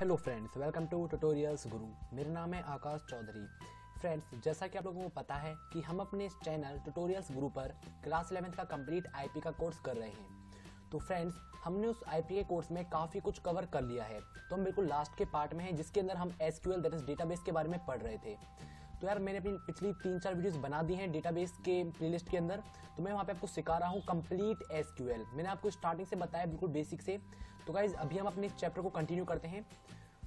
Hello friends welcome to tutorials Guru मेरा नाम है आकाश चौधरी। फ्रेंड्स जैसा कि आप लोगों को पता है कि हम अपने इस चैनल ट्यूटोरियल्स गुरु पर क्लास 11th का कंप्लीट आईपी का कोर्स कर रहे हैं। तो फ्रेंड्स हमने उस आईपी के कोर्स में काफ़ी कुछ कवर कर लिया है। तो हम बिल्कुल लास्ट के पार्ट में हैं, जिसके अंदर हम एसक्यूएल दैट इज़ डेटाबेस के बारे में पढ़ रहे थे। तो यार, मैंने अपनी पिछली तीन चार वीडियोस बना दी हैं डेटाबेस के प्लेलिस्ट के अंदर। तो मैं वहाँ पे आपको सिखा रहा हूँ कंप्लीट एसक्यूएल मैंने आपको स्टार्टिंग से बताया बिल्कुल बेसिक से। तो गाइज़ अभी हम अपने चैप्टर को कंटिन्यू करते हैं।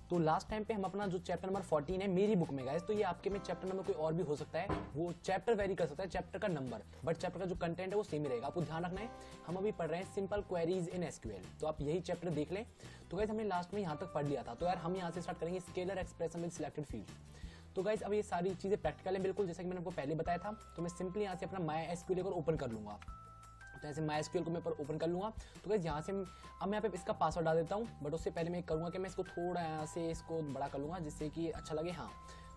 तो लास्ट टाइम पे हम अपना जो चैप्टर नंबर 14 है, मेरी बुक में गाइस तो ये आपके में चैप्टर नंबर कोई और भी हो सकता है, वो चैप्टर वेरी कर सकता है चैप्टर का नंबर बट चैप्टर का जो कंटेंट है, वो सेम ही रहेगा। आपको ध्यान रखना है, हम अभी पढ़ रहे हैं सिंपल क्वेरीज इन एसक्यूएल तो आप यही चैप्टर देख लें। तो गाइज़ हमने लास्ट में यहाँ तक पढ़ लिया था। तो यार, हम यहाँ से स्टार्ट करेंगे scalar expression with selected field तो गाइज़ अब ये सारी चीज़ें प्रैक्टिकल है, बिल्कुल, जैसा कि मैंने आपको पहले बताया था तो मैं सिंपली यहाँ से अपना माई एसक्यूएल ओपन कर लूँगा। तो ऐसे माई को मैं ऊपर ओपन कर लूँगा। तो गाइज़ यहाँ से अब मैं यहाँ पे इसका पासवर्ड डाल देता हूँ बट उससे पहले मैं करूँगा कि मैं इसको थोड़ा यहाँ से इसको बड़ा कर लूँगा, जिससे कि अच्छा लगे। हाँ।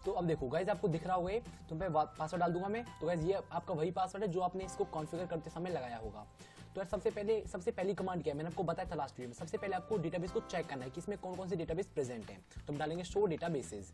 तो अब देखो गाइज़ आपको दिख रहा होगा तो मैं पासवर्ड डाल दूँगा मैं। तो गाइज़ ये आपका वही पासवर्ड है जो आपने इसको कॉन्फ़िगर करते समय लगाया होगा। तो यार, सबसे पहले, सबसे पहली कमांड क्या है? मैंने आपको बताया था लास्ट वीडियो में। सबसे पहले आपको डेटाबेस को चेक करना है कि इसमें कौन कौन से डेटाबेस प्रेजेंट है। तो हम डालेंगे शो डेटाबेसेस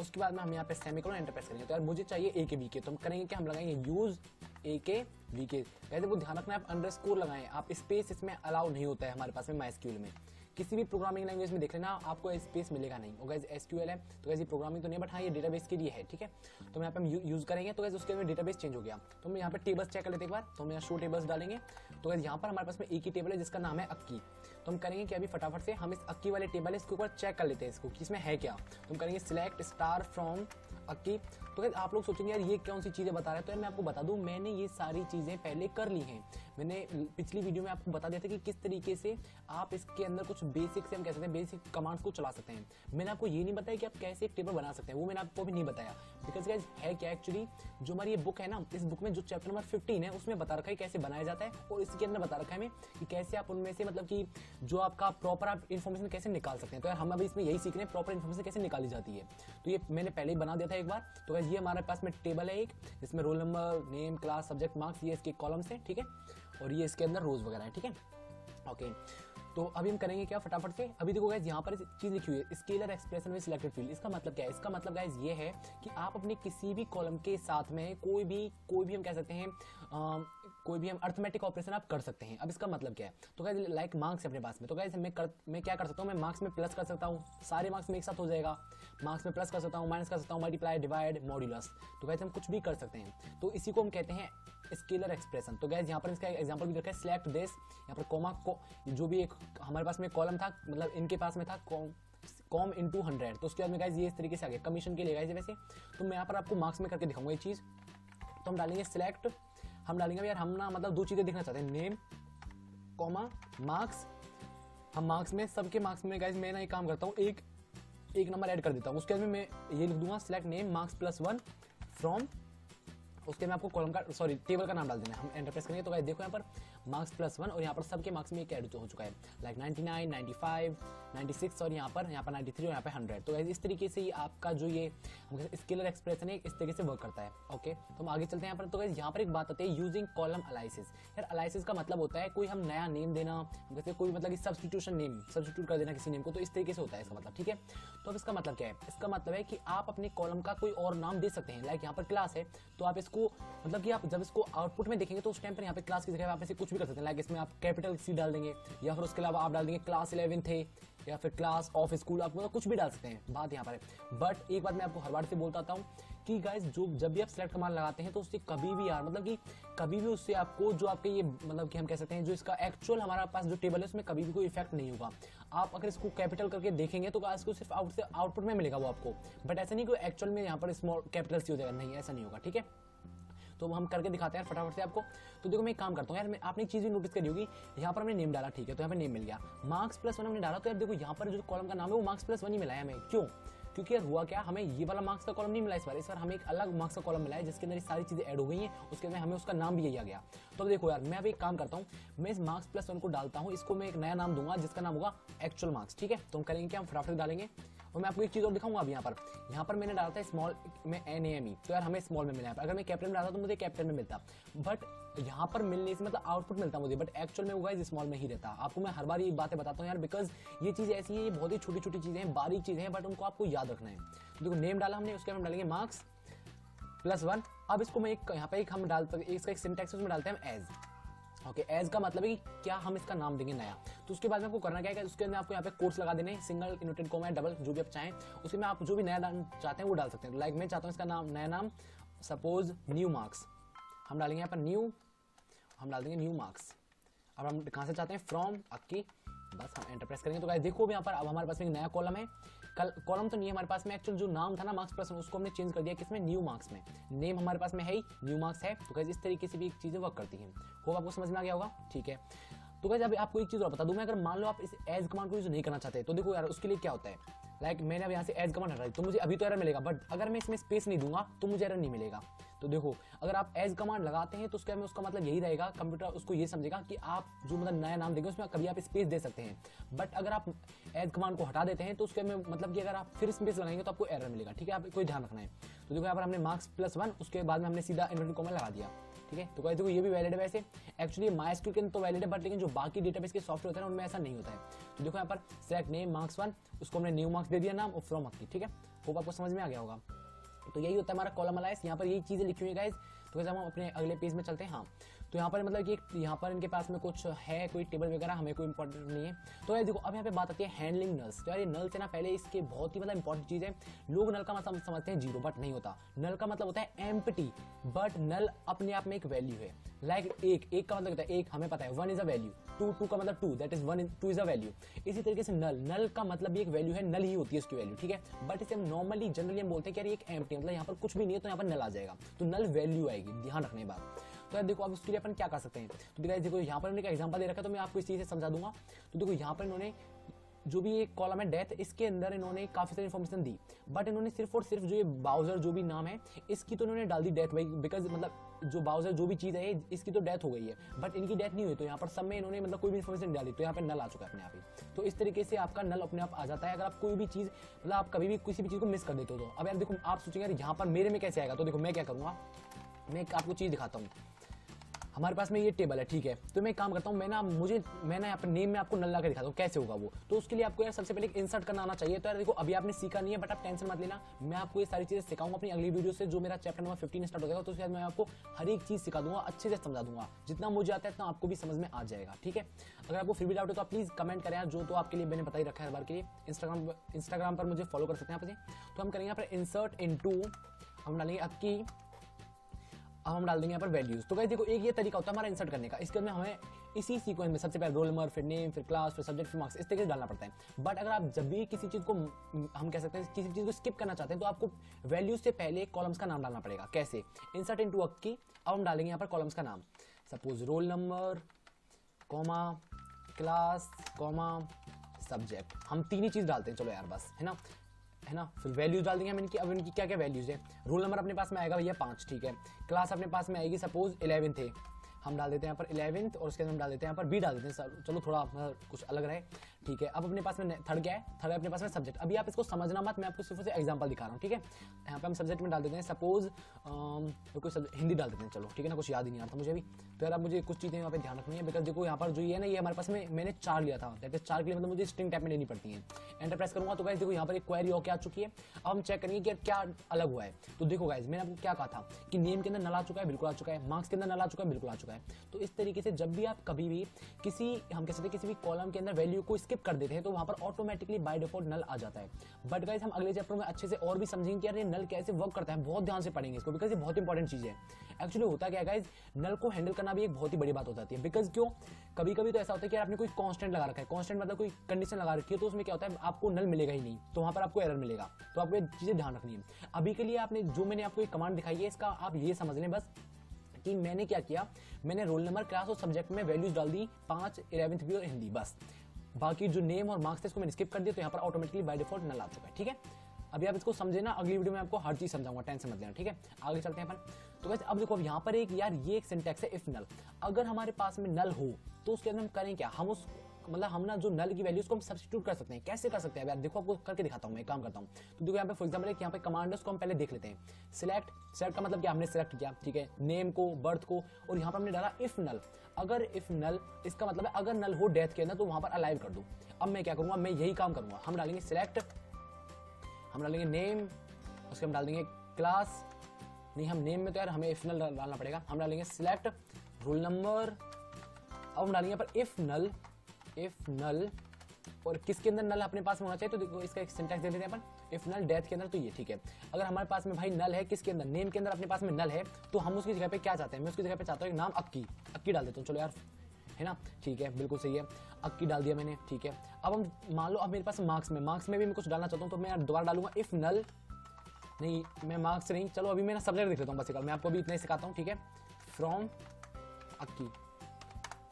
उसके बाद में हम यहाँ पे सेमिकोलन एंटर प्रेस करेंगे। तो यार मुझे चाहिए ए के वी के तो हम करेंगे क्या? हम लगाएँगे यूज़ ए के वी के वैसे वो ध्यान रखना, आप अंडर लगाएँ। आप स्पेस इसमें अलाउ नहीं होता है हमारे पास में माइस्क्यूल में। किसी भी प्रोग्रामिंग लैंग्वेज में देख लेना, आपको स्पेस मिलेगा नहीं। और गैस एसक्यूएल है तो गैस ये प्रोग्रामिंग तो नहीं बट हाँ ये डेटाबेस के लिए है, ठीक है? तो हम यहाँ पे यूज़ करेंगे तो गैस उसके अंदर डेटाबेस चेंज हो गया। तो हम यहाँ पे टेबल्स चेक कर लेते एक बार। तो हम यहाँ शो टेबल्स डालेंगे। तो गैस यहाँ पर हमारे पास में एक ही टेबल है, जिसका नाम है अक्की। तो हम करेंगे कि अभी फटाफट से हम इस अक्की वाले टेबल इसके ऊपर चेक कर लेते हैं इसको कि इसमें है क्या। तो हम करेंगे सिलेक्ट स्टार फ्रॉम अक्की। तो गैस आप लोग सोचेंगे, यार, ये कौन सी चीज़ें बता रहे हैं? तो यार, मैं आपको बता दूँ, मैंने ये सारी चीज़ें पहले कर ली हैं। मैंने पिछली वीडियो में आपको बता दिया था कि किस तरीके से आप इसके अंदर कुछ बेसिक से हम कह सकते हैं बेसिक कमांड्स को चला सकते हैं। मैंने आपको ये नहीं बताया कि आप कैसे एक टेबल बना सकते हैं, वो मैंने आपको भी नहीं बताया। बिकॉज़ गाइज़ है क्या एक्चुअली जो हमारी ये बुक है ना, इस बुक में जो चैप्टर नंबर फिफ्टीन है, उसमें बता रखा है कैसे बनाया जाता है और इसके अंदर बता रखा है हमें कि कैसे आप उनमें से मतलब कि जो आपका प्रॉपर आप इन्फॉर्मेशन कैसे निकाल सकते हैं। तो हम अभी इसमें यही सीख रहे हैं प्रॉपर इन्फॉर्मेशन कैसे निकाली जाती है। तो ये मैंने पहले ही बना दिया था एक बार। तो ये हमारे पास में टेबल है एक, जिसमें roll number name class subject marks ये इसके कॉलम्स है, ठीक है? और ये इसके अंदर रोज वगैरह है, ठीक है? ओके तो अभी हम करेंगे क्या फटाफट से? अभी देखो गाइज़ यहाँ पर चीज़ लिखी हुई है scalar expression with selected field इसका मतलब क्या है? इसका मतलब गाइज़ ये है कि आप अपने किसी भी कॉलम के साथ में कोई भी कोई भी हम कह सकते हैं आ, कोई भी हम अर्थमेटिक ऑपरेशन आप कर सकते हैं। अब इसका मतलब क्या है? तो गाइज़ लाइक मार्क्स अपने पास में। तो गाइज़ मैं कर मैं क्या कर सकता हूँ? मैं मार्क्स में प्लस कर सकता हूँ। सारे मार्क्स में एक साथ हो जाएगा। मार्क्स में प्लस कर सकता हूँ माइनस कर सकता हूँ मल्टीप्लाई डिवाइड मॉड्यूलस तो गाइज़ हम कुछ भी कर सकते हैं। तो इसी को हम कहते हैं स्केलर एक्सप्रेशन तो गैस यहाँ पर इसका एग्जांपल भी रखा है सिलेक्ट दिस यहाँ पर कोमा को, जो भी एक हमारे पास में कॉलम था मतलब इनके पास में था कॉम कॉम इन टू हंड्रेड तो उसके बाद में गाइज़ ये इस तरीके से आ गया कमीशन के लिए गाइज़ वैसे तो मैं यहाँ पर आपको मार्क्स में करके दिखाऊँगा ये चीज़। तो हम डालेंगे सिलेक्ट हम डालेंगे, यार हम ना मतलब दो चीज़ें दिखना चाहते हैं। नेम कॉमा मार्क्स हम मार्क्स में, सबके मार्क्स में गाइज़ मैं ना एक काम करता हूँ, एक एक नंबर ऐड कर देता हूँ। उसके बाद में मैं ये लिख दूँगा select name marks plus one from उसके में आपको कॉलम का सॉरी टेबल का नाम डाल देना हम एंटर प्रेस करेंगे तो देखो यहाँ पर मार्क्स प्लस वन और यहाँ पर सबके मार्क्स में एक ऐड हो चुका है। लाइक 99, 95, 96 और यहाँ पर यहाँ पर 93 और यहाँ पर 100 तो इस तरीके से ये आपका जो ये स्केलर एक्सप्रेशन है इस तरीके से वर्क करता है। ओके तो हम आगे चलते हैं यहाँ पर। तो यहाँ पर एक बात आती है यूजिंग कॉलम अलाइसिस यार अलाइसिस का मतलब होता है कोई हम नया नेम देना जैसे कोई मतलब सब्सटीट्यूशन नेम सब्सटीट्यूट कर देना किसी नेम को तो इस तरीके से होता है इसका मतलब ठीक है? तो अब इसका मतलब क्या है? इसका मतलब है कि आप अपने कॉलम का कोई और नाम दे सकते हैं। लाइक यहाँ पर क्लास है तो आप इसको मतलब कि आप जब इसको आउटपुट में देखेंगे तो उस टाइम पर यहाँ पे क्लास की जगह आप ऐसे कुछ भी कर सकते हैं। लाइक इसमें आप कैपिटल सी डाल देंगे, या फिर उसके अलावा आप डाल देंगे क्लास इलेवन थे, या फिर क्लास ऑफ़ स्कूल आप मतलब कुछ भी डाल सकते हैं, बात यहाँ पर है। बट एक बात मैं आपको हर बार से बोलता आता हूँ कि गाइस जो, जब भी आप सिलेक्ट कमांड लगाते हैं तो उससे कभी भी यार मतलब कि कभी भी उससे आपको जो आपके ये मतलब कि हम कह सकते हैं, जो इसका एक्चुअल हमारे पास जो टेबल है, उसमें कभी भी कोई इफ़ेक्ट नहीं होगा। आप अगर इसको कैपिटल करके देखेंगे तो इसको सिर्फ़ आउट से आउटपुट में मिलेगा वो आपको। बट ऐसा नहीं कि एक्चुअल में यहाँ पर स्मॉल कैपिटल सी हो जाएगा, नहीं, ऐसा नहीं होगा, ठीक है? तो हम करके दिखाते हैं फटाफट से आपको। तो देखो मैं एक काम करता हूँ यार आपने एक चीज़ भी नोटिस करी होगी, यहाँ पर हमने नेम डाला, ठीक है तो यहाँ पर नेम मिल गया। मार्क्स प्लस वन हमने डाला तो यार देखो यहाँ पर जो कॉलम का नाम है, वो मार्क्स प्लस वन ही मिला है हमें। क्यों? क्योंकि यार हुआ क्या, हमें ये वाला मार्क्स का कॉलम नहीं मिला इस बार इस बार हमें एक अलग मार्क्स का कॉलम मिला है, जिसके अंदर सारी चीज़ें ऐड हो गई हैं, उसके अंदर हमें उसका नाम भी यही आ गया। तो देखो यार, मैं अभी एक काम करता हूँ, मैं इस मार्क्स प्लस वन को डालता हूँ, इसको मैं एक नया नाम दूँगा, जिसका नाम होगा एक्चुअल मार्क्स ठीक है? तो हम करेंगे क्या, हम फटाफट डालेंगे। और मैं आपको एक चीज़ और दिखाऊँगा अभी यहाँ पर। यहाँ पर मैंने डाला था स्मॉल में एन एम ई तो यार हमें स्मॉल में मिला है। अगर मैं कैप्टन में डालता तो मुझे कैप्टन में मिलता। बट यहाँ पर मिलने से मतलब आउटपुट मिलता मुझे। बट एक्चुअल में वो गाइस स्मॉल में ही रहता। आपको मैं हर बार ये बातें बताता हूँ यार बिकॉज़ ये चीज़ ऐसी है, ये बहुत ही छोटी छोटी चीज़ें हैं, बारीक चीज़ें हैं बट उनको आपको याद रखना है। तो देखो नेम डाला हमने, उसके हम डालेंगे मार्क्स प्लस वन अब इसको मैं एक, यहाँ पे एक हम डालते इसका एक सिंटेक्स उसमें डालते हैं एज ओके एज का मतलब है कि क्या हम इसका नाम देंगे नया? तो उसके बाद में आपको करना क्या है उसके अंदर आपको यहाँ पे कोर्स लगा देने सिंगल इनोटेड कोमा है डबल जो भी आप चाहें। उसके में आप जो भी नया नाम चाहते हैं वो डाल सकते हैं। लाइक मैं चाहता हूँ इसका नाम, नया नाम सपोज़ न्यू मार्क्स हम डालेंगे यहाँ पर न्यू हम डाल देंगे न्यू मार्क्स अब हम कहाँ से चाहते हैं? फ्रॉम अक्की, बस हम एंटर प्रेस करेंगे। तो देखो यहाँ पर, अब हमारे पास एक नया कॉलम है। कॉलम तो नहीं है हमारे पास में एक्चुअल जो नाम था ना मार्क्स प्लस उसको हमने चेंज कर दिया किसमें? न्यू मार्क्स में। नेम हमारे पास में है ही न्यू मार्क्स है। तो कैसे इस तरीके से भी एक चीज़ें वर्क करती है। होप आपको समझ में आ गया होगा, ठीक है। तो कैसे अभी आपको एक चीज़ और बता दूँ मैं, अगर मान लो आप इस एज कमांड को यूज़ नहीं करना चाहते तो देखो यार, उसके लिए क्या होता है? लाइक like, मैंने अब यहाँ से एज कमांड हटाई तो मुझे अभी तो एरर मिलेगा बट अगर मैं इसमें स्पेस नहीं दूँगा तो मुझे एरर नहीं मिलेगा। तो देखो अगर आप एज कमांड लगाते हैं तो उसके में उसका मतलब यही रहेगा कंप्यूटर उसको ये समझेगा कि आप जो मतलब नया नाम देंगे उसमें कभी आप स्पेस दे सकते हैं। बट अगर आप एज कमांड को हटा देते हैं तो उसके में मतलब कि अगर आप फिर स्पेस लगाएँगे तो आपको एरर मिलेगा ठीक है? आप कोई ध्यान रखना है। तो देखो यहाँ पर हमने मार्क्स प्लस वन उसके बाद में हमने सीधा इन्वर्टेड कॉमा लगा दिया। ठीक है? तो देखो, ये भी वैलिड है वैसे। एक्चुअली माई स्कूल के अंदर तो वैलिड है बट लेकिन जो बाकी डेटाबेस के सॉफ्टवेयर होता है उनमें ऐसा नहीं होता है। तो देखो यहाँ पर सेलेक्ट नेम मार्क्स वन उसको हमने न्यू मार्क्स दे दिया नाम और फ्रॉम की, ठीक है? होप आपको समझ में आ गया होगा। तो यही होता है हमारा कॉलम अलाइस यहाँ पर यही चीज़ें लिखी हुई गाइज़ तो हम अपने अगले पेज में चलते हैं। हाँ। तो यहाँ पर मतलब कि यहाँ पर इनके पास में कुछ है, कोई टेबल वगैरह, हमें कोई इंपॉर्टेंट नहीं है। तो यार देखो, अब यहाँ पे बात आती है हैंडलिंग नल्स तो यार ये नल से ना पहले इसके बहुत ही मतलब इंपॉर्टेंट चीज़ है। लोग नल का मतलब समझते हैं ज़ीरो बट नहीं होता। नल का मतलब होता है एम्पटी बट नल अपने आप में एक वैल्यू है। लाइक like एक एक का मतलब होता है? एक, हमें पता है one is a value two two का मतलब two that is one two is a value इसी तरीके से नल नल का मतलब भी एक वैल्यू है नल ही होती है उसकी वैल्यू ठीक है? बट इसे हम नॉर्मली जनरली हम बोलते हैं कि यार एक एम्प्टी मतलब यहाँ पर कुछ भी नहीं है तो यहाँ पर नल आ जाएगा। तो नल वैल्यू आएगी। ध्यान रखने बात। तो यार देखो, अब उसके लिए अपन क्या कर सकते हैं? तो देखो देखो, यहाँ पर उन्होंने एग्ज़ाम्पल दे रखा है तो मैं आपको इस चीज़ से समझा दूँगा। तो देखो, यहाँ पर इन्होंने जो भी एक कॉलम है डेथ इसके अंदर इन्होंने काफ़ी सारी इन्फॉर्मेशन दी। बट इन्होंने सिर्फ़ और सिर्फ़ जो ये बाउजर जो भी नाम है, इसकी तो इन्होंने डाल दी डेथ भाई बिकॉज़ मतलब जो बाउजर जो भी चीज़ है, इसकी तो डेथ हो गई है। बट इनकी डेथ नहीं हुई तो यहाँ पर सब में इन्होंने मतलब कोई भी इन्फॉर्मेशन डाली तो यहाँ पर नल आ चुका है अपने आप ही। तो इस तरीके से आपका नल अपने आप आ जाता है। अगर आप कोई भी चीज़ मतलब आप कभी भी किसी भी चीज़ को मिस कर देते हो तो। अब यार देखो, आप सोचेंगे यहाँ पर मेरे में कैसे आएगा? तो देखो, मैं क्या करूँगा? मैं आपको चीज़ दिखाता हूँ। हमारे पास में ये टेबल है, ठीक है? तो मैं काम करता हूँ, मैं ना, मुझे, मैं ना अपने नेम में आपको नल ला के दिखाता हूँ, कैसे होगा वो। तो उसके लिए आपको यार सबसे पहले इंसर्ट करना आना चाहिए। तो यार देखो, अभी आपने सीखा नहीं है बट आप टेंशन मत लेना। मैं आपको ये सारी चीज़ें सिखाऊँगा अपनी अगली वीडियो से, जो मेरा चैप्टर नंबर फिफ्टीन स्टार्ट हो जाएगा तो उसके बाद मैं आपको हर एक चीज़ सिखा दूँगा, अच्छे से समझा दूँगा। जितना मुझे आता है इतना आपको भी समझ में आ जाएगा, ठीक है? अगर आपको फिर भी डाउट है तो आप प्लीज़ कमेंट करें जो तो आपके लिए मैंने बताई रखा है हर बार के लिए। इंस्टाग्राम इंस्टाग्राम पर मुझे फॉलो कर सकते हैं आप तो हम करेंगे यहाँ पर इंसर्ट इन हम डालेंगे आपकी अब हम डाल देंगे यहाँ पर वैल्यूज़ तो देखो, एक ये तरीका होता है हमारा इंसर्ट करने का। इसके अंदर हमें इसी सीक्वेंस में सबसे पहले रोल नंबर फिर नेम फिर क्लास फिर सब्जेक्ट फिर मार्क्स इस तरीके से डालना पड़ता है। बट अगर आप जब भी किसी चीज़ को, हम कह सकते हैं, किसी चीज़ को स्किप करना चाहते हैं तो आपको वैल्यूज़ से पहले कॉलम्स का नाम डालना पड़ेगा। कैसे? इंसर्ट इन टू की अब हम डालेंगे यहाँ पर कॉलम्स का नाम। Suppose roll number comma class comma subject हम तीन ही चीज़ डालते हैं। चलो यार, बस, है ना? है ना? फिर वैल्यूज़ डाल देंगे हम इनकी। अब इनकी क्या क्या वैल्यूज़ है? रोल नंबर अपने पास में आएगा भैया पाँच, ठीक है? क्लास अपने पास में आएगी सपोज़ इलेवन थे। हम डाल देते हैं यहाँ पर इलेवेंथ और उसके अंदर हम डाल देते हैं यहाँ पर बी डाल देते हैं सर चलो थोड़ा अपना कुछ अलग रहे। ठीक है, अब अपने पास में थर्ड क्या है? थर्ड अपने पास में सब्जेक्ट अभी आप इसको समझना मत, मैं आपको सिर्फ़ से एग्ज़ाम्पल दिखा रहा हूँ, ठीक है? यहाँ पर हम सब्जेक्ट में डाल देते हैं सपोज़ कोई हिंदी डाल देते हैं, चलो, ठीक है ना? कुछ याद ही नहीं आता मुझे अभी। तो यार मुझे कुछ चीज़ें यहाँ पर ध्यान रखनी है बिकॉज़ देखो यहाँ पर जो ये ना, ये हमारे पास में मैंने चार लिया था। दैट इज़ चार के लिए मतलब मुझे स्ट्रिंग टाइप में लेनी पड़ती है। एंटर प्रेस करूँगा तो गाइज़ देखो यहाँ पर एक क्वेरी होकर आ चुकी है। अब हम चेक करेंगे कि क्या अलग हुआ है। तो देखो गाइज़ मैंने आपको क्या कहा था कि नेम के अंदर नल आ चुका है, बिल्कुल आ चुका है। मार्क्स के अंदर नल आ चुका है, बिल्कुल आ चुका है। तो इस तरीके से जब भी आप कभी भी किसी, हम कह सकते हैं किसी भी कॉलम के अंदर वैल्यू को स्किप कर देते हैं तो वहाँ पर ऑटोमेटिकली बाय डिफ़ॉल्ट नल आ जाता है। बट गाइज़ हम अगले चैप्टर में अच्छे से और भी समझेंगे कि यार ये नल कैसे वर्क करता है। बहुत ध्यान से पढ़ेंगे इसको बिकॉज़ ये बहुत इंपॉर्टेंट चीज़ है। एक्चुअली होता क्या गाइज़ नल को हैंडल करना भी एक बहुत ही बड़ी बात हो जाती है। बिकॉज़ क्यों? कभी कभी तो ऐसा होता है कि आपने कोई कॉन्स्टेंट लगा रखा है। कॉन्स्टेंट मतलब कोई कंडीशन लगा रखी है तो उसमें क्या होता है, आपको नल मिलेगा ही नहीं। तो वहाँ पर आपको एरर मिलेगा। तो आपको ये चीज़ें ध्यान रखनी है। अभी के लिए आपने जो मैंने आपको एक कमांड दिखाई है, इसका आप ये समझ लें बस। कि मैंने क्या किया? मैंने रोल नंबर क्लास और सब्जेक्ट में वैल्यूज़ डाल दी, पाँच इलेवंथ भी और हिंदी, बस। बाकी जो नेम और मार्क्स थे, इसको मैंने स्किप कर दिया तो यहाँ पर ऑटोमेटिकली बाय डिफ़ॉल्ट नल आ चुका है, ठीक है? अभी आप इसको समझे ना, अगली वीडियो में आपको हर चीज़ समझाऊँगा टेंशन मत लेना, ठीक है? आगे चलते हैं अपन। तो वैसे अब देखो, अब यहाँ पर एक, यार ये एक सिंटेक्स है इफ़ नल अगर हमारे पास में नल हो तो उसके अंदर हम करें क्या? हम उस मतलब हम ना जो नल की वैल्यूज़ को हम सब्सिट्यूट कर सकते हैं। कैसे कर सकते हैं? यार देखो, आपको करके दिखाता हूँ मैं काम करता हूँ। तो देखो यहाँ पे फॉर एग्ज़ाम्पल यहाँ पे कमांड को हम पहले देख लेते हैं। सिलेक्ट सेलेक्ट का मतलब क्या? हमने सेलेक्ट किया, ठीक है? नेम को बर्थ को, और यहाँ पर हमने डाला इफ़ नल अगर इफ़ नल इसका मतलब है अगर नल हो डेथ के अंदर तो वहाँ पर अलाइव कर दू। अब मैं क्या करूँगा? मैं यही काम करूँगा। हम डालेंगे सिलेक्ट हम डालेंगे नेम उसके हम डाल देंगे क्लास नहीं, हम नेम में तो यार हमें इफ़ नल डालना पड़ेगा। हम डालेंगे सिलेक्ट रोल नंबर अब हम डालेंगे पर इफ़ नल इफ़ नल और किसके अंदर नल अपने पास में होना चाहिए तो देखो इसका एक सिंटैक्स दे देते हैं अपन। इफ़ नल डेथ के अंदर तो ये ठीक है। अगर हमारे पास में भाई नल है, किसके अंदर? नेम के अंदर अपने पास में नल है तो हम उसकी जगह पे क्या चाहते हैं? मैं उसकी जगह पे चाहता हूँ नाम अक्की। अक्की डाल देता हूँ, चलो यार। है ना? ठीक है, बिल्कुल सही है। अक्की डाल दिया मैंने, ठीक है। अब हम मान लो, अब मेरे पास मार्क्स में मार्क्स में भी मैं कुछ डालना चाहता हूँ तो मैं दोबारा डालूँगा इफ़ नल नहीं, मैं मार्क्स नहीं, चलो अभी मैं सब्जेक्ट देख लेता हूँ, बस मैं आपको अभी इतना ही सिखाता हूँ, ठीक है? From Akki.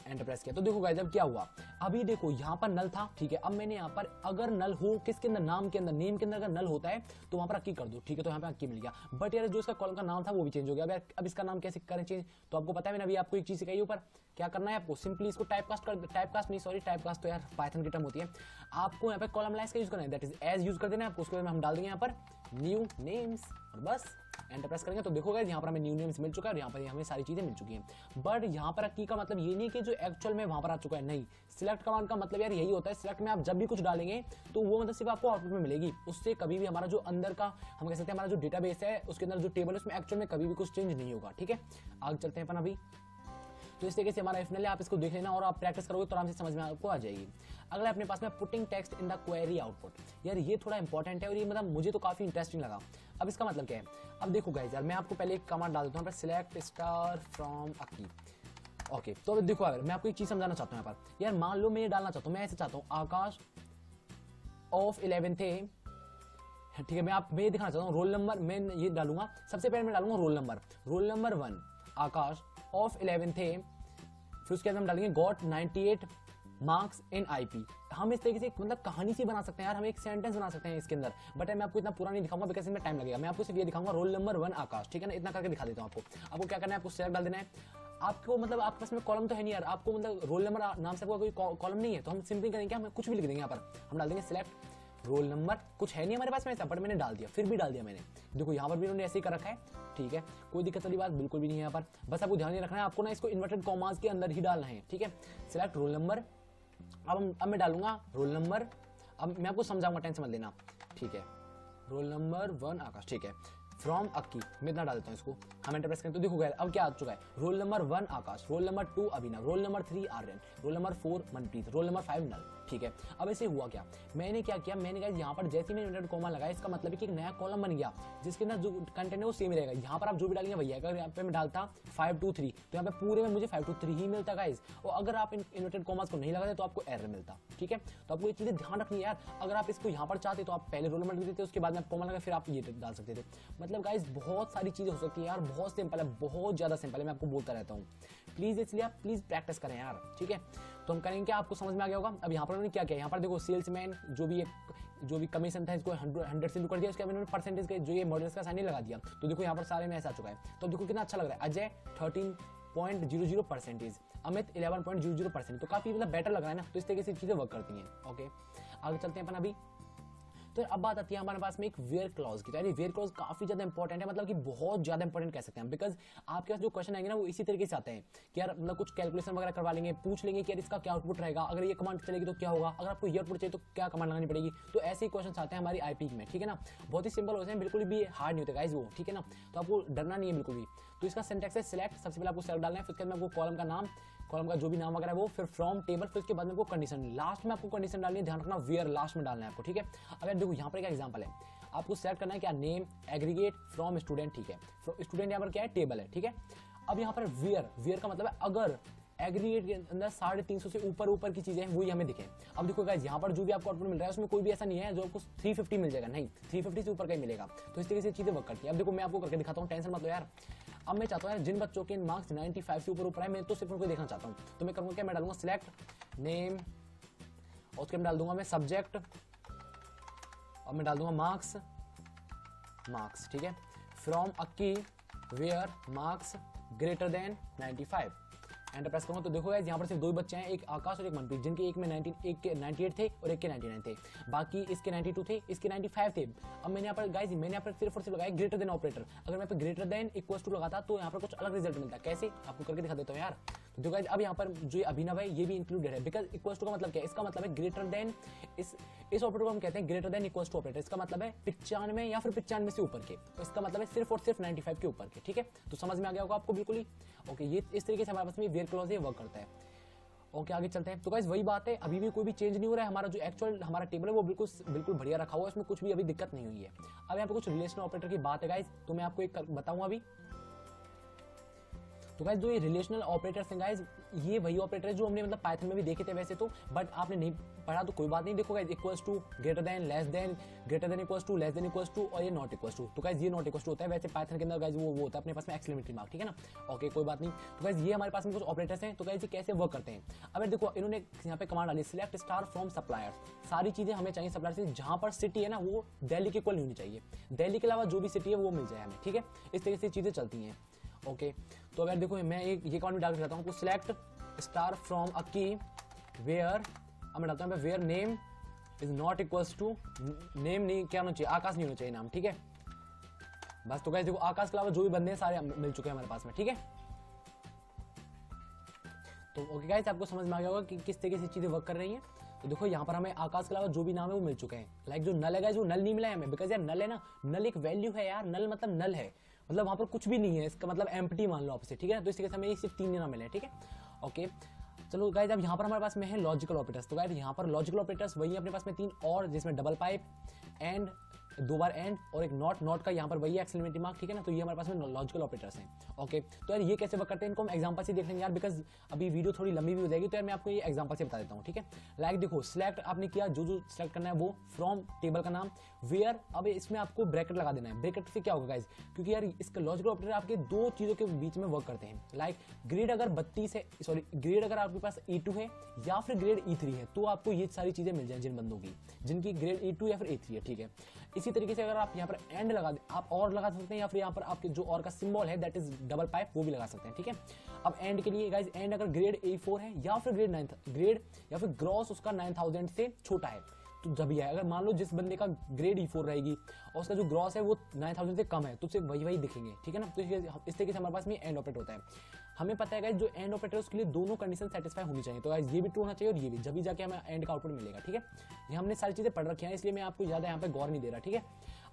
एंटर प्रेस किया। तो देखो गाइस अब क्या हुआ? अभी देखो, यहाँ पर नल था, ठीक है? अब मैंने यहाँ पर अगर नल हो, किसके अंदर, नाम के अंदर नेम के अंदर अगर नल होता है तो वहाँ पर अक्की कर दो, ठीक है? तो यहाँ पे अक्की मिल गया। बट यार, जो इसका कॉलम का नाम था, वो भी चेंज हो गया। अब अब इसका नाम कैसे करें चेंज तो आपको पता है, मैंने अभी आपको एक चीज़ सिखाई ऊपर। क्या करना है आपको? सिंपली इसको टाइप कास्ट कर टाइप कास्ट नहीं सॉरी टाइप कास्ट तो यार पाइथन की टर्म होती है। आपको यहाँ पे कॉलम लाइन्स का यूज़ करना है। दैट इज़ एज यूज़ कर देना है आपको, उसके बाद हम डाल देंगे यहाँ पर न्यू नेम्स और बस। एंटर प्रेस करेंगे तो देखो गाइस यहाँ पर हमें न्यू नेम्स मिल चुका है और यहाँ पर हमें सारी चीज़ें मिल चुकी हैं। बट यहाँ पर की का मतलब ये नहीं कि जो एक्चुअल में वहाँ पर आ चुका है, नहीं। सिलेक्ट कमांड का मतलब यार यही होता है सिलेक्ट में आप जब भी कुछ डालेंगे तो वो मतलब सिर्फ़ आपको आउटपुट में मिलेगी। उससे कभी भी हमारा जो अंदर का, हम कह सकते हैं हमारा जो डेटाबेस है, उसके अंदर जो टेबल है, उसमें एक्चुअल में कभी भी कुछ चेंज नहीं होगा, ठीक है? आगे चलते हैं अपन अभी। तो इस तरीके से हमारा है, आप इसको देख लेना और आप प्रैक्टिस करोगे तो आराम से समझ में आपको आ जाएगी। अगला अपने पास में putting text in the query output यार ये थोड़ा इंपॉर्टेंट है और ये मतलब मुझे तो काफ़ी इंटरेस्टिंग लगा। अब इसका मतलब क्या है? अब देखो गाइस यार, मैं आपको पहले एक कमांड डाल देता हूँ select star from Akki okay तो अब देखो अगर मैं आपको एक चीज़ समझाना चाहता हूँ यहाँ पर। यार, मान लो मैं ये डालना चाहता हूँ, मैं ऐसे चाहता हूँ, आकाश ऑफ़ इलेवेंथ है ठीक है, मैं आप, मैं ये दिखाना चाहता हूँ रोल नंबर मैं ये डालूँगा। सबसे पहले मैं डालूँगा roll number roll number one Aakash of eleventh है फिर उसके बाद हम डालेंगे गॉट 98 मार्क्स इन आईपी हम इस तरीके से मतलब कहानी सी बना सकते हैं यार, हम एक सेंटेंस बना सकते हैं इसके अंदर। बट मैं आपको इतना पूरा नहीं दिखाऊँगा बिकॉज़ इसमें टाइम लगेगा। मैं आपको सिर्फ़ ये दिखाऊँगा रोल नंबर वन आकाश, ठीक है ना? इतना करके दिखा देता हूँ आपको। आपको क्या करना है? आपको सेलेक्ट डाल देना है। आपको मतलब आपके पास में कॉलम तो है नहीं यार। आपको मतलब रोल नंबर नाम से आपका कोई कॉलम नहीं है तो हम सिंपली करेंगे हम कुछ भी लिख देंगे यहाँ पर। हम डाल देंगे सिलेक्ट रोल नंबर कुछ है नहीं हमारे पास में ऐसा बट मैंने डाल दिया। फिर भी डाल दिया मैंने। देखो यहाँ पर भी उन्होंने ऐसे ही कर रखा है, ठीक है? कोई दिक्कत वाली बात बिल्कुल भी नहीं है यहाँ पर। बस आपको ध्यान रखना है, आपको ना इसको इन्वर्टेड कॉमास के अंदर ही डालना है, ठीक है? सिलेक्ट रोल नंबर अब अब मैं डालूँगा रोल नंबर अब मैं आपको समझाऊँगा टेंशन मत लेना। ठीक है। Roll number one Aakash. ठीक है। फ्रॉम अक्की मैं इतना डाल देता हूँ इसको। हम एंटरप्रेस करें तो देखो गया अब क्या आ चुका है? Roll number one Aakash. Roll number two Abhinav roll number three Aryan roll number four Manpreet roll number five null ठीक है। अब ऐसे हुआ क्या? मैंने क्या किया? मैंने कहा यहाँ पर जैसे मैंने इंटरनेट कॉमा लगाया, इसका मतलब है कि एक नया कॉलम बन गया, जिसके अंदर जो कंटेंट है वो सेम रहेगा। यहाँ पर आप जो भी डालेंगे भैया अगर यहाँ पे मैं डालता फाइव टू थ्री तो यहाँ पे पूरे में मुझे फाइव टू थ्री ही मिलता गाइज़ और अगर आप इन्वर्टेड कॉमर्स को नहीं लगाते तो आपको एरर मिलता, ठीक है? तो आपको ये चीज़ें ध्यान रखनी है यार। अगर आप इसको यहाँ पर चाहते तो आप पहले रोल नंबर देते, उसके बाद में कॉमा लगा फिर आप ये डाल सकते थे। मतलब गाइज़ बहुत सारी चीज़ें हो सकती है यार। बहुत सिंपल है, बहुत ज़्यादा सिंपल है, मैं आपको बोलता रहता हूँ। प्लीज़ इसलिए आप प्लीज़ प्रैक्टिस करें यार, ठीक है? तो हम करेंगे आपको समझ में आ गया होगा। अब यहाँ पर उन्होंने क्या किया? यहाँ पर देखो सेल्समैन जो भी एक, जो भी कमीशन था, इसको हंड्रेड से कर दिया। उसके बाद परसेंटेज के जो ये मॉडल्स का साइन लगा दिया। तो देखो, यहाँ पर सारे में ऐसा चुका है। तो देखो, कितना अच्छा लग रहा है। Ajay thirteen point zero zero percentage Amit eleven point zero zero percent तो काफ़ी मतलब बेटर लग रहा है ना? तो इस तरीके से चीज़ें वर्क करती हैं। ओके आगे चलते हैं अपन अभी। तो अब बात आती है हमारे पास में एक वेयर क्लॉज की। तो यानी वेयर क्लॉज काफ़ी ज़्यादा इंपॉर्टेंट है मतलब कि बहुत ज़्यादा इंपॉर्टेंट कह सकते हैं बिकॉज़ आपके पास जो क्वेश्चन आएँगे ना, वो इसी तरीके से आते हैं कि यार मतलब कुछ कैलकुलेशन वगैरह करवा लेंगे, पूछ लेंगे कि यार इसका क्या आउटपुट रहेगा। अगर ये कमांड चलेगी तो क्या होगा? अगर आपको ये आउटपुट चाहिए तो क्या कमांड लगानी पड़ेगी? तो ऐसे ही क्वेश्चन आते हैं हमारी आईपी में, ठीक है ना? बहुत ही सिंपल होते हैं, बिल्कुल भी हार्ड नहीं होते गाइज़ वो, ठीक है ना? तो आपको डरना नहीं है बिल्कुल भी। तो इसका सेंटेक्स है सिलेक्ट सबसे पहले आपको सेलेक्ट डालना है, फिर उसके बाद आपको कॉलम का नाम कॉलम का जो भी नाम वगैरह वो फिर फ्रॉम टेबल फिर उसके बाद में आपको कंडीशन लास्ट में आपको कंडीशन डालनी है, ध्यान रखना वेयर लास्ट में डालना है आपको, ठीक है? अगर देखो, यहाँ पर क्या एग्ज़ाम्पल है। आपको सेलेक्ट करना है क्या? नेम एग्रीगेट फ्रॉम स्टूडेंट ठीक है? स्टूडेंट यहाँ पर क्या है? टेबल है, ठीक है? अब यहाँ पर वेयर वेयर का मतलब है अगर। एग्रीगेट के अंदर साढ़े तीन सौ से ऊपर ऊपर की चीज़ें हैं, वही हमें दिखे। अब देखो गाइस यहाँ पर जो भी आपको आउटपुट मिल रहा है, उसमें कोई भी ऐसा नहीं है जो आपको 350 मिल जाएगा। नहीं 350 से ऊपर का ही मिलेगा। तो इस तरीके से चीज़ें वर्क करती है। अब देखो, मैं आपको करके दिखाता हूँ टेंशन मत लो यार। अब मैं चाहता हूँ जिन बच्चों के मार्क्स 95 से ऊपर ऊपर है मैं तो सिर्फ़ उनको देखना चाहता हूँ। तो मैं करूँगा क्या? मैं डालूँगा सिलेक्ट नेम और उसके मैं डाल दूँगा मैं सब्जेक्ट और मैं डाल दूँगा मार्क्स मार्क्स ठीक है? From Akki where marks greater than 95 enter press करूँगा तो देखो गाइस यहाँ पर सिर्फ़ दो बच्चे हैं, एक आकाश और एक मनप्रीत, जिनके एक में 19 एक के 98 थे और एक के 99 थे। बाकी इसके 92 थे, इसके 95 थे। अब मैंने यहाँ पर गाइस मैंने यहाँ पर सिर्फ़ और सिर्फ़ लगाया ग्रेटर देन ऑपरेटर अगर मैं ग्रेटर देन इक्वल टू लगाता तो यहाँ पर कुछ अलग रिज़ल्ट मिलता। कैसे? आपको करके दिखा देता हूँ यार। देखो गाइस अब यहाँ पर जो ये अभिनव है ये भी इंक्लूडेड है। बिकॉज़ इक्वल टू का मतलब क्या है? इसका मतलब है ग्रेटर देन इस इस ऑपरेटर को हम कहते हैं greater than equal to operator इसका मतलब है पिचानवे या फिर पिचानवे से ऊपर के। तो इसका मतलब है सिर्फ़ और सिर्फ़ 95 के ऊपर के ठीक है? तो समझ में आ गया होगा आपको बिल्कुल ही? ओके ये इस तरीके से हमारे पास में वेयर क्लॉज है वर्क करता है। ओके okay, आगे चलते हैं। तो गाइस वही बात है अभी भी कोई भी चेंज नहीं हो रहा है हमारा जो एक्चुअल हमारा टेबल है वो बिल्कुल बिल्कुल बढ़िया रखा हुआ है इसमें कुछ भी अभी दिक्कत नहीं हुई है। अब यहाँ पे कुछ रिलेशनल ऑपरेटर की बात है गाइस तो मैं आपको एक बताऊँगा अभी। तो गाइस जो ये रिलेशनल ऑपरेटर्स हैं गाइज़ ये वही ऑपरेटर है जो हमने मतलब पाइथन में भी देखे थे वैसे तो बट आपने नहीं पढ़ा तो कोई बात नहीं। देखो guys equals to greater than less than greater than equals to less than equals to और ये नॉट इक्वल्स टू तो गाइस ये नॉट इक्वल्स टू होता है। वैसे पाइथन के अंदर गाइज़ वो वो होता है अपने पास में एक्सक्लेमेटरी मार्क ठीक है ना? ओके कोई बात नहीं। तो गाइस ये हमारे पास में कुछ ऑपरेटर्स हैं। तो गाइस ये कैसे वर्क करते हैं? अब देखो, इन्होंने यहाँ पे कमांड डाली। सिलेक्ट स्टार फ्रॉम सप्लायर्स सारी चीज़ें हमें चाहिए सप्लायर से। जहाँ पर सिटी है ना, वो दिल्ली के इक्वल होनी चाहिए। दिल्ली के अलावा जो भी सिटी है, वो मिल जाए हमें, ठीक है? इस तरीके से चीज़ें चलती हैं। ओके तो अगर देखो, मैं एक, ये भी डाल के हूँ select star from Akki where अब मैं डालता हूँ where name is not equals to name नहीं, क्या होना चाहिए, आकाश नहीं होना चाहिए नाम, ठीक है? बस तो देखो, आकाश के अलावा जो भी बंदे हैं, सारे मिल चुके हैं हमारे पास में, ठीक है? तो ओके गाइस आपको समझ में आ गया होगा कि किस तरीके से चीज़ें वर्क कर रही हैं। तो देखो, यहाँ पर हमें आकाश के अलावा जो भी नाम है, वो मिल चुके हैं। लाइक जो नल है जो नल नहीं मिला है हमें बिकॉज़ यार नल है ना, नल एक वैल्यू है यार, नल मतलब नल है। मतलब वहाँ पर कुछ भी नहीं है, इसका मतलब एम्प्टी मान लो आपसे ठीक है? तो इस तरीके से हमें सिर्फ़ तीन नाम मिले, ठीक है? ओके चलो गाइज़ अब यहाँ पर हमारे पास में है लॉजिकल ऑपरेटर्स तो गाइज़ यहाँ पर लॉजिकल ऑपरेटर्स वही अपने पास में तीन और, जिसमें डबल पाइप एंड दो बार एंड और एक नॉट नॉट का यहाँ पर वही एक्सलेमेटरी मार्क, ठीक है ना? तो ये हमारे पास में लॉजिकल ऑपरेटर्स हैं। ओके तो यार ये कैसे वर्क करते हैं? इनको हम एग्ज़ाम्पल से देख लेंगे यार बिकॉज़ अभी वीडियो थोड़ी लंबी भी हो जाएगी तो यार मैं आपको ये एग्ज़ाम्पल से बता देता हूँ, ठीक है? लाइक देखो सिलेक्ट आपने किया, जो जो सिलेक्ट करना है वो फ्रॉम टेबल का नाम वेयर अब इसमें आपको ब्रैकेट लगा देना है। ब्रैकेट से क्या होगा गाइज़ क्योंकि यार इसका लॉजिकल ऑपरेटर आपके दो चीज़ों के बीच में वर्क करते हैं। लाइक ग्रेड अगर बत्तीस है सॉरी ग्रेड अगर आपके पास ई टू है, या फिर ग्रेड ई थ्री है तो आपको ये सारी चीज़ें मिल जाए जिन बंदों की, जिनकी ग्रेड ई टू या फिर ए है, ठीक है? इसी तरीके से अगर आप यहाँ पर एंड लगा दे, आप और लगा सकते हैं या फिर यहाँ पर आपके जो और का सिंबल है दैट इज़ डबल पाइप वो भी लगा सकते हैं, ठीक है? अब एंड के लिए गाइज़ एंड अगर ग्रेड ए है या फिर ग्रेड नाइन ग्रेड या फिर ग्रॉस उसका नाइन से छोटा है। तो जब ही है अगर मान लो जिस बंदे का ग्रेड ई फोर रहेगी और उसका जो ग्रॉस है वो नाइन थाउज़ेंड से कम है तो सिर्फ़ वही वही दिखेंगे, ठीक है ना? तो इस तरीके से हमारे पास में एंड ऑपरेट होता है। हमें पता है जो एंड ऑपरेटर उसके लिए दोनों कंडीशन सेटिस्फाई होनी चाहिए। तो ये भी ट्रू होना चाहिए और ये भी। जब भी जाके हमें एंड का आउटपुट मिलेगा, ठीक है? ये हमने सारी चीज़ें पढ़ रखी है, इसलिए मैं आपको ज़्यादा यहाँ पे गौर नहीं दे रहा, ठीक है?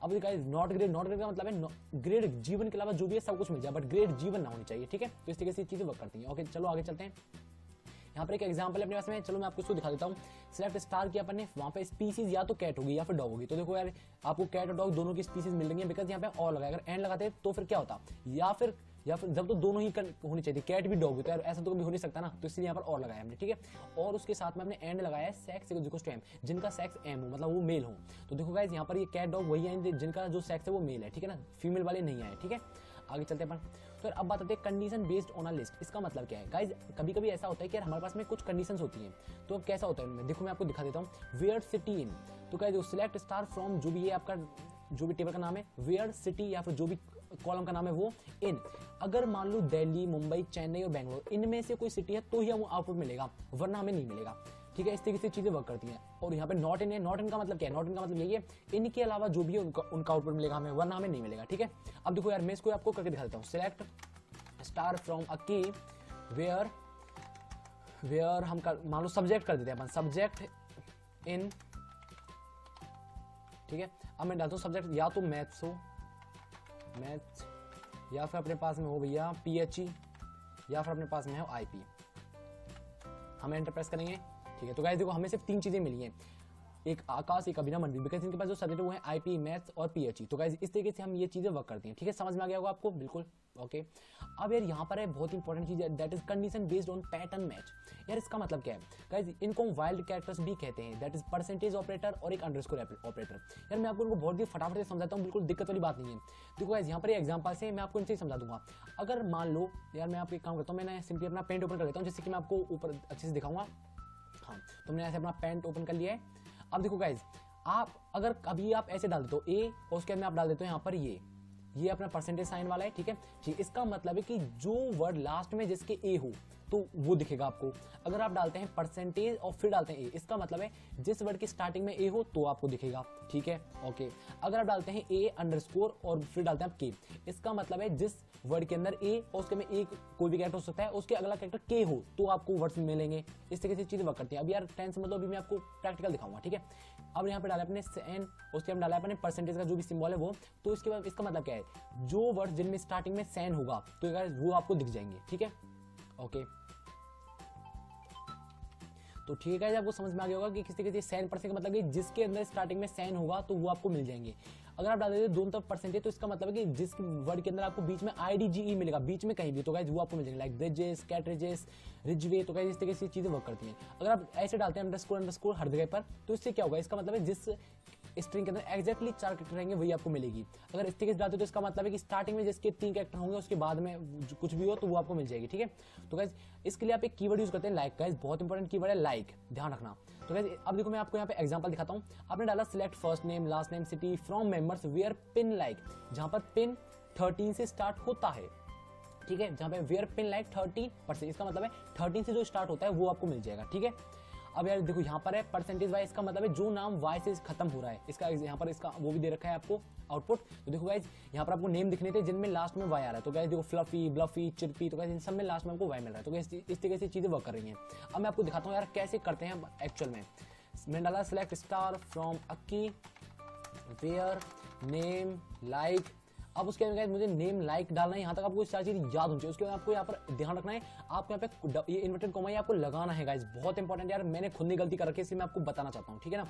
अब guys not grade not grade का मतलब है ग्रेड जीवन के अलावा जो भी है, सब कुछ मिल जाए बट ग्रेड जीवन ना होनी चाहिए, ठीक है? तो इस तरीके से चीज़ें वर्क करती है। ओके चलो आगे चलते हैं। यहाँ पर एक एग्ज़ाम्पल अपने पास में, चलो मैं आपको इसको दिखा देता हूँ। सिलेक्ट स्टार किया अपन वहाँ पे स्पीसीज या तो कैट होगी या फिर डॉग होगी। तो देखो यार, आपको कैट और डॉग दोनों की स्पीसीज मिल रही है बिकॉज़ यहाँ पे और लगा अगर एंड लगाते तो फिर क्या होता? या फिर या फिर जब तो दोनों ही होनी चाहिए कैट भी डॉग भी तो यार ऐसा तो कभी हो नहीं सकता ना। तो इसलिए यहाँ पर और लगाया हमने, ठीक है? और उसके साथ में हमने एंड लगाया है सेक्स टू एम जिनका सेक्स एम हो मतलब वो मेल हो। तो देखो गाइज़ यहाँ पर ये कैट डॉग वही आए जिनका जो सेक्स है वो मेल है, ठीक है ना? फीमेल वाले नहीं आए, ठीक है? आगे चलते अपन। तो अब बात आते हैं condition based on a list इसका मतलब क्या है? गाइज़ कभी कभी ऐसा होता है कि हमारे पास में कुछ कंडीशंस होती हैं। तो अब कैसा होता है? देखो, मैं आपको दिखा देता हूँ। वेयर सिटी इन तो गाइज़ सिलेक्ट स्टार फ्रॉम जो भी ये आपका, जो भी टेबल का नाम है वेयर सिटी या फिर जो भी कॉलम का नाम है वो, इन। अगर मान लो दिल्ली, मुंबई, चेन्नई और बैंगलोर, इनमें से कोई सिटी है तो ही हमें आउटपुट मिलेगा, वरना हमें नहीं मिलेगा। ठीक है, इस तरीके से चीज़ें वर्क करती हैं। और यहाँ पे नॉट इन है नॉट इन का मतलब क्या है? नॉट इन का मतलब यही है, इनके अलावा जो भी है, उनका उनका आउटपुट मिलेगा हमें, वरना हमें नहीं मिलेगा, ठीक है? अब देखो यार, मैं इसको आपको करके दिखा देता हूँ। Select star from Akki where where हम कर, मान लो सब्जेक्ट कर देते हैं अपन। सब्जेक्ट इन ठीक है? अब मैं डालता हूँ सब्जेक्ट या तो मैथ्स हो मैथ्स या फिर अपने पास में हो भैया पीएचई या फिर अपने पास में हो आईपी हम एंटर प्रेस करेंगे, ठीक है? तो गाइस देखो, हमें सिर्फ़ तीन चीज़ें मिली हैं। एक आकाश, एक अभिनव मनवी बिकॉज़ इनके पास जो सब्जेक्ट वो है आईपी मैथ्स और पीएचई तो गाइस इस तरीके से हम ये चीज़ें वर्क करती हैं, ठीक है? समझ में आ गया होगा आपको? बिल्कुल ओके अब यार, यहाँ पर है बहुत important cheese that is condition based on pattern match यार, इसका मतलब क्या है? गाइस इनको वाइल्ड कैरेक्टर्स भी कहते हैं। दैट इज़ परसेंटेज ऑपरेटर और एक अंडरस्कोर ऑपरेटर यार, मैं आपको इनको बहुत ही फटाफट से समझाता हूँ, बिल्कुल दिक्कत वाली बात नहीं है। देखो गाइस यहाँ पर एग्ज़ाम्पल से मैं आपको इनसे समझा दूँगा। अगर मान लो, यार, मैं आपको एक काम करता हूँ, मैंने सिंपली अपना पेंट ओपन कर लेता हूँ, जिससे कि मैं आपको ऊपर अच्छे से दिखाऊँगा। हाँ तो मैंने ऐसे अपना पेंट ओपन कर लिया है। अब देखो गाइज़ आप अगर कभी आप ऐसे डाल देते हो ए और उसके अंदर आप डाल देते हो यहाँ पर ये। ये अपना परसेंटेज साइन वाला है, ठीक है? ठीक इसका मतलब है कि जो वर्ड लास्ट में जिसके ए हो तो वो दिखेगा आपको। अगर आप डालते हैं परसेंटेज और फिर डालते हैं ए इसका मतलब है जिस वर्ड की स्टार्टिंग में ए हो तो आपको दिखेगा। ठीक है? ओके अगर आप डालते हैं ए अंडर और फिर डालते हैं आप के इसका मतलब है जिस वर्ड के अंदर ए और उसके में एक कोई भी कैरेक्टर हो सकता है, उसके अगला कैरेक्टर के हो तो आपको वर्ड्स मिलेंगे। इस तरीके से चीज़ें वर्क करती हैं। अब यार टेंस मतलब अभी मैं आपको प्रैक्टिकल दिखाऊँगा, ठीक है? अब यहाँ पे डाला अपने सेन उसके हम डाला अपने परसेंटेज का जो भी सिंबल है वो तो इसके बाद इसका मतलब क्या है? जो वर्ड जिनमें स्टार्टिंग में सैन होगा तो वो आपको दिख जाएँगे, ठीक है? ओके। तो ठीक है आपको समझ में आ गया होगा कि किसी किसी सैन परसेंट का मतलब कि जिसके अंदर स्टार्टिंग में सैन होगा तो वो आपको मिल जाएँगे। अगर आप डाल देते दोनों तरफ़ परसेंटेज तो इसका मतलब है कि जिस वर्ड के अंदर आपको बीच में आई डी जी ई मिलेगा, बीच में कहीं भी तो गाइज़ वो आपको मिल जाएँगे लाइक ब्रिजेस कैटरेजेस रिजवे तो गाइज़ इस तरीके से चीज़ें वर्क करती हैं। अगर आप ऐसे डालते हैं अंडर अंडर हर जगह पर तो इससे क्या होगा, इसका मतलब है जिस स्ट्रिंग के अंदर एक्जैक्टली चार कैरेक्टर रहेंगे, वही आपको मिलेगी। अगर तरीके से डालते हो तो इसका मतलब है कि स्टार्टिंग में जिसके तीन कैरेक्टर होंगे, उसके बाद में कुछ भी हो तो वो आपको मिल जाएगी, ठीक है? तो गाइज़ इसके लिए आप एक कीवर्ड यूज़ करते हैं लाइक गाइज़ बहुत इंपॉर्टेंट कीवर्ड है लाइक ध्यान रखना। तो गाइज़ अब देखो मैं आपको यहाँ पे एग्जांपल दिखाता हूँ। आपने डाला select first name last name city from members where pin like जहाँ पर पिन थर्टीन से स्टार्ट होता है, ठीक है? जहाँ पे where pin like thirteen percent इसका मतलब है थर्टीन से जो स्टार्ट होता है, वो आपको मिल जाएगा, ठीक है? अब यार देखो, यहाँ पर है परसेंटेज वाइज इसका मतलब है, जो नाम वाई से खत्म हो रहा है, इसका, यहाँ पर इसका वो भी दे रखा है आपको आउटपुट तो देखो गाइज़ यहाँ पर आपको नेम दिखने थे, जिनमें लास्ट में वाई आ रहा है। तो गाइज़ देखो फ्लफी ब्लफी चिरपी तो गाइज़ इन सब में लास्ट में आपको वाई मिल रहा है। तो गाइज़ इस तरीके से चीज़ें वर्क कर रही हैं। अब मैं आपको दिखाता हूँ यार, कैसे करते हैं एक्चुअल में। मैंने डाला select star from Akki where name like अब उसके बाद मुझे नेम लाइक डालना है, यहाँ तक आपको सारी चीज़ याद होनी चाहिए। उसके बाद आपको यहाँ पर ध्यान रखना है, आपको यहाँ पे ये इन्वर्टेड कोमा आपको लगाना है गाइस बहुत इंपॉर्टेंट यार, मैंने खुद ने गलती कर रखी है, इसलिए मैं आपको बताना चाहता हूँ, ठीक है ना?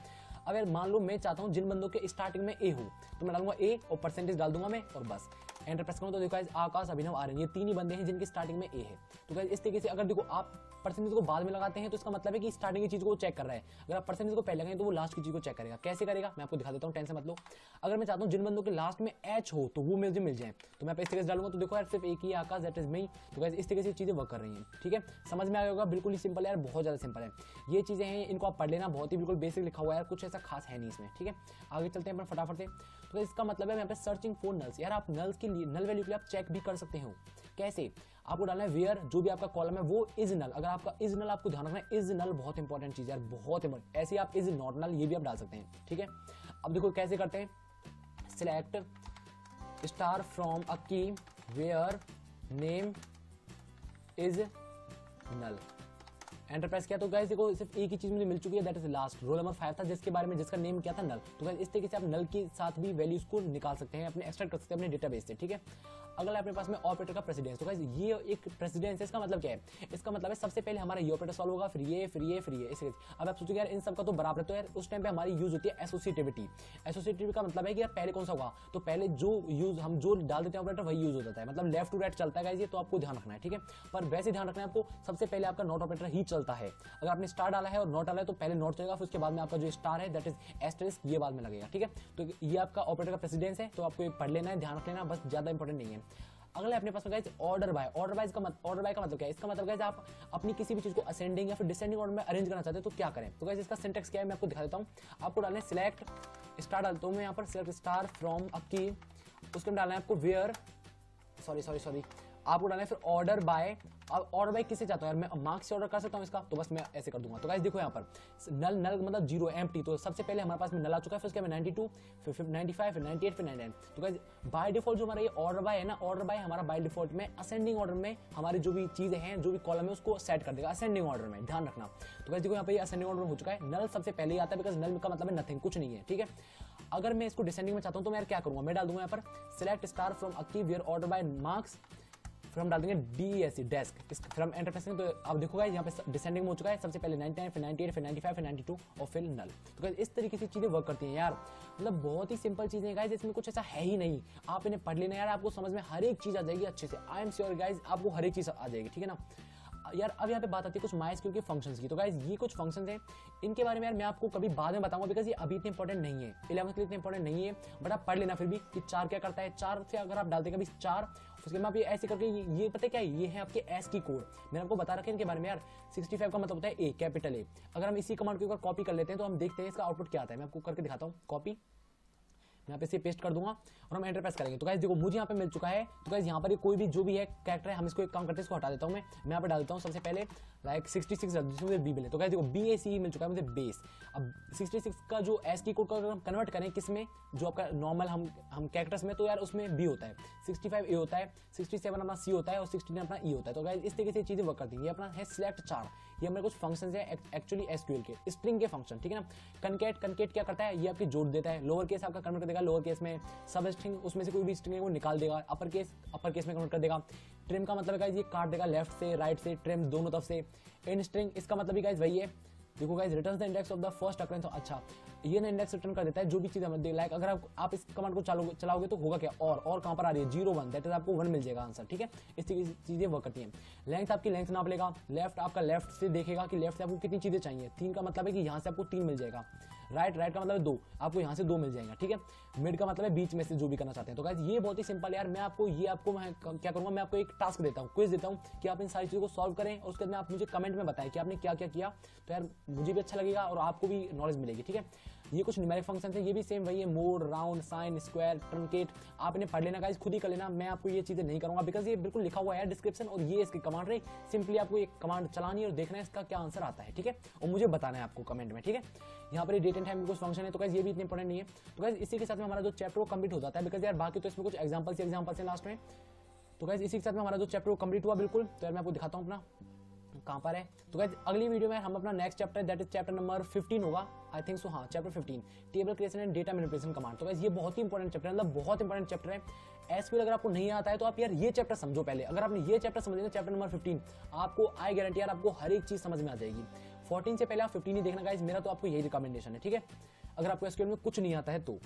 अब यार मान लो मैं चाहता हूँ जिन बंदों के स्टार्टिंग में ए हो तो मैं डालूँगा ए और परसेंटेज डाल दूँगा मैं, और बस। एंटर करूँ तो देखो आकाश, अभिनव आ रहे हैं ये तीन ही बंदे हैं जिनकी स्टार्टिंग में ए है। तो इस तरीके से अगर देखो आप परसेंटेज को बाद में लगाते हैं तो इसका मतलब है कि स्टार्टिंग की चीज़ को चेक कर रहा है। अगर आप परसेंटेज को पहले लगाएँ तो वो लास्ट की चीज़ को चेक करेगा। कैसे करेगा? मैं आपको दिखा देता हूँ टेंशन मतलब अगर मैं चाहता हूँ जिन बंदों के लास्ट में एच हो तो वो मुझे मिल जाए। तो मैं इस तरीके से डालूँगा तो देखो यार, सिर्फ़ एक ही आकाश दैट इज़ मई तो इस तरीके से चीज़ें वर्क कर रही है, ठीक है? समझ में आएगा बिल्कुल ही सिंपल यार, बहुत ज़्यादा सिंपल है। ये चीज़ें हैं, इनको आप पढ़ लेना, बहुत ही बिल्कुल बेसिक लिखा हुआ है कुछ ऐसा खास है नहीं इसमें, ठीक है? आगे चलते हैं फटाफट से। तो इसका मतलब है यहाँ पे सर्चिंग फॉर नल्स यार, आप नल्स के नल वैल्यू के लिए आप चेक भी कर सकते हो। कैसे? आपको डालना है वेयर जो भी आपका कॉलम है, वो इज़ नल अगर आपका इज़ नल आपको ध्यान रखना है इज़ नल बहुत इंपॉर्टेंट चीज़ है बहुत इंपॉर्टेंट ऐसे आप इज़ नॉट नल ये भी आप डाल सकते हैं, ठीक है? अब देखो कैसे करते हैं। Select star from Akki where name is null enter press किया। तो गाइस देखो, सिर्फ़ एक ही चीज़ मुझे मिल चुकी है that is last roll number five था, जिसके बारे में, जिसका नेम क्या था नल तो गाइस इस तरीके से आप नल के साथ भी वैल्यूज़ को निकाल सकते हैं, अपने एक्सट्रैक्ट कर सकते हैं अपने डेटाबेस से, ठीक है? अगला अपने पास में ऑपरेटर का प्रेसिडेंस तो ये एक प्रेसिडेंस है, इसका मतलब क्या है? इसका मतलब है सबसे पहले हमारा ये ऑपरेटर सॉल्व होगा, फिर ये फिर ये फिर ये। इस अब आप सोचोगे यार, इन सबका तो बराबर तो यार उस टाइम पे हमारी यूज़ होती है एसोसिएटिविटी एसोसिएटिविटी का मतलब है कि यार पहले कौन सा होगा तो पहले जो यूज़ हम जो डाल देते हैं ऑपरेटर वही यूज़ हो जाता है। मतलब लेफ़्ट टू राइट चलता है ये तो आपको ध्यान रखना है, ठीक है? पर वैसे ध्यान रखना है आपको, सबसे पहले आपका नॉट ऑपरेटर ही चलता है। अगर आपने स्टार डाला है और नॉट डाला है तो पहले नॉट चलेगा, फिर उसके बाद में आपका जो स्टार है दैट इज़ एस्टरिस्क ये बाद में लगेगा, ठीक है? तो ये आपका ऑपरेटर का प्रेसिडेंस है तो आपको पढ़ लेना है, ध्यान रख लेना, बस ज़्यादा इंपॉर्टेंट नहीं है। अगले अपने पास ऑर्डर बाय ऑर्डर बाय का ऑर्डर बाय का मतलब क्या है? इसका मतलब गाइस आप अपनी किसी भी चीज़ को असेंडिंग या फिर डिसेंडिंग ऑर्डर में अरेंज करना चाहते हैं तो क्या करें? तो कैसे इसका सिंटेक्स क्या है? मैं आपको दिखा देता हूँ। आपको डालना सिलेक्ट स्टार डालता हूँ मैं यहाँ पर सिलेक्ट स्टार फ्रॉम अ की उसके डालना है आपको वेयर सॉरी सॉरी सॉरी आपको डालना है फिर ऑर्डर बाय अब ऑर्डर बाय किसे चाहता हूँ? यार, मैं मार्क्स से ऑर्डर कर सकता हूँ इसका तो बस मैं ऐसे कर दूँगा। तो गाइस देखो यहाँ पर नल नल मतलब ज़ीरो एम्प्टी तो सबसे पहले हमारे पास में नल आ चुका है, फिर उसके बाद 92 फिर 95 फिर 98 फिर 99 तो गाइस बाय डिफ़ॉल्ट जो हमारा ये ऑर्डर बाय है ना ऑर्डर बाय हमारा बाय डिफ़ॉल्ट में असेंडिंग ऑर्डर में हमारी जो भी चीज़ें हैं, जो भी कॉलम है, उसको सेट कर देगा असेंडिंग ऑर्डर में, ध्यान रखना। तो गाइस देखो यहाँ पे असेंडिंग ऑर्डर हो चुका है। नल सबसे पहले ही आता है बिकॉज़ नल का मतलब है नथिंग कुछ नहीं है, ठीक है? अगर मैं इसको डिसेंडिंग में चाहता हूँ तो मैं क्या करूँगा? मैं डाल दूँगा यहाँ पर select star from Akki where order by marks फिर हम डाल देंगे डी एस सी डेस्क फिर हम एंटर प्रेसिंग तो आप देखोगा यहाँ पे डिसेंडिंग हो चुका है। सबसे पहले 99 फिर 98 फिर 95 फिर 92 और फिर नल तो इस तरीके से चीज़ें वर्क करती हैं यार। मतलब बहुत ही सिंपल चीज़ें गाइज़ इसमें कुछ ऐसा है ही नहीं। आप इन्हें पढ़ लेना यार, आपको समझ में हर एक चीज़ आ जाएगी अच्छे से। आई एम श्योर गाइज़ आपको हर एक चीज़ आ जाएगी, ठीक है ना? यार, अब यहाँ पे बात आती है कुछ माइस क्योंकि फ़ंक्शंस की। तो गाइज़ ये कुछ फ़ंक्शंस हैं। इनके बारे में यार मैं आपको कभी बाद में बताऊँगा बिकॉज़ ये अभी इतने इंपॉर्टेंट नहीं है। इलेवंथ के लिए इतने इंपॉर्टेंट नहीं है बट आप पढ़ लेना फिर भी कि चार क्या करता है। चार से अगर आप डालते कभी चार, उसके बाद ऐसे करके ये पता क्या है? ये है आपके एस की कोड मैंने आपको बता रखे इनके बारे में यार। 65 का मतलब होता है ए कैपिटल ए अगर हम इसी कमांड को कॉपी कर लेते हैं तो हम देखते हैं इसका आउटपुट क्या आता है। मैं आपको करके दिखाता हूँ। कॉपी यहाँ पे से पेस्ट कर दूँगा और हम एंटर प्रेस करेंगे। तो गाइज़ देखो, मुझे यहाँ पे मिल चुका है। तो गाइज़ यहाँ पर कोई भी जो भी है कैरेक्टर है, हम इसको एक काम करते हैं, इसको हटा देता हूँ मैं। मैं यहाँ पे डाल देता हूँ सबसे पहले लाइक सिक्सटी सिक्स जिसमें बी मिले। तो गाइज़ देखो बी ए सी मिल चुका है मुझे बेस अब सिक्सटी सिक्स का जो एस की कोड का अगर हम कन्वर्ट करें किसमें जो आपका नॉर्मल हम हम कैरेक्टर्स में तो यार उसमें बी होता है। सिक्सटी फाइव ए होता है सिक्सटी सेवन अपना सी होता है और सिक्सटी अपना ई होता है। तो गाइज़ इस तरीके से चीज़ें वर्क करती है ये अपना है सिलेक्ट चार ये हमारे कुछ फ़ंक्शन है एक्चुअली एसक्यूएल के स्ट्रिंग के फ़ंक्शन ठीक है ना? कनकेट कनकेट क्या करता है? ये आपकी जोड़ देता है। लोअर केस आपका कन्वर्ट कर देगा लोअर केस में सब स्ट्रिंग उसमें से कोई भी स्ट्रिंग है, वो निकाल देगा अपर केस अपर केस में कन्वर्ट कर देगा। ट्रिम का मतलब है ये काट देगा लेफ़्ट से राइट से ट्रिम दोनों तरफ़ से। इन स्ट्रिंग इसका मतलब भी वही है। देखो guys return the index of the first occurrence तो अच्छा ये ना इंडेक्स रिटर्न कर देता है जो भी चीज़ हमें लाइक अगर आप, आप इस कमांड को चालू चलाओगे तो होगा क्या? और और कहाँ पर आ रही है? ज़ीरो वन दैट इज़ आपको वन मिल जाएगा आंसर ठीक है? इस तरीके की चीज़ें वर्क करती है। लेंथ आपकी लेंथ नाप लेगा लेफ़्ट आपका लेफ़्ट से देखेगा कि लेफ़्ट से आपको कितनी चीज़ें चाहिए। तीन का मतलब है कि यहाँ से आपको तीन मिल जाएगा। राइट राइट का मतलब दो। आपको यहाँ से दो मिल जाएगा, ठीक है? मिड का मतलब है बीच में से जो भी करना चाहते हैं। तो गाइज़ ये बहुत ही सिंपल यार। मैं आपको, ये आपको मैं क्या करूँगा? मैं आपको एक टास्क देता हूँ क्विज देता हूँ कि आप इन सारी चीज़ों को सॉल्व करें और उसके बाद आप मुझे कमेंट में बताएँ कि आपने क्या क्या किया। तो यार, मुझे भी अच्छा लगेगा और आपको भी नॉलेज मिलेगी, ठीक है? ये कुछ न्यूमेरिक फ़ंक्शन है, ये भी सेम वही है। Mod round sign square truncate आपने पढ़ लेना गाइज़ खुद ही कर लेना। मैं आपको ये चीज़ें नहीं करूँगा बिकॉज़ ये बिल्कुल लिखा हुआ है डिस्क्रिप्शन और ये इसकी कमांड रही। सिंपली आपको एक कमांड चलानी और देखना है इसका क्या आंसर आता है, ठीक है? और मुझे बताना है आपको कमेंट में, ठीक है? यहाँ पर डेट एंड टाइम कुछ फ़ंक्शन है तो गाइज़ ये भी इतने इंपॉर्टेंट नहीं है। तो गाइज़ इसी के साथ में हमारा जो चैप्टर वो कंप्लीट हो जाता है बिकॉज़ यार, बाकी तो इसमें कुछ एग्जाम्पल्स एग्जाम्पल्स है लास्ट में। तो गाइज़ इसी के साथ में हमारा जो चैप्टर वो कंप्लीट हुआ, बिल्कुल तो यार, मैं आपको दिखाता हूँ अपना, कहाँ पर है। तो गाइज़ अगली वीडियो में हम अपना next chapter that is chapter number 15 होगा। आई थिंक सो हाँ chapter 15 table creation and data manipulation command तो गाइज़ ये बहुत ही इंपॉर्टेंट चैप्टर है मतलब बहुत इंपॉर्टेंट चैप्टर है। एसक्यूएल अगर आपको नहीं आता है तो आप यार, ये चैप्टर समझो पहले। अगर आपने ये चैप्टर समझ लिया चैप्टर नंबर 15 आपको आई गारंटी यार, आपको हर एक चीज़ समझ में आ जाएगी। 14 से पहले आप 15 ही देखना गाइज़ मेरा तो आपको यही रिकमेंडेशन है, ठीक है? अगर आपको एसक्यूएल में कुछ नहीं आता है तो।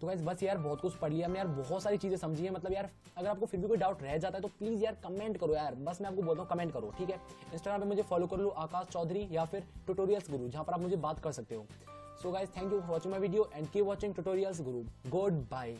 तो गाइज़ बस यार बहुत कुछ पढ़ लिया हमने यार बहुत सारी चीज़ें समझी है मतलब यार, अगर आपको फिर भी कोई डाउट रह जाता है तो प्लीज़ यार कमेंट करो यार। बस मैं आपको बोलता हूँ कमेंट करो, ठीक है? इंस्टाग्राम पे मुझे फॉलो कर लो, आकाश चौधरी, या फिर ट्यूटोरियल्स गुरु जहाँ पर आप मुझे बात कर सकते हो। So guys thank you for watching my video and keep watching tutorials Guru good bye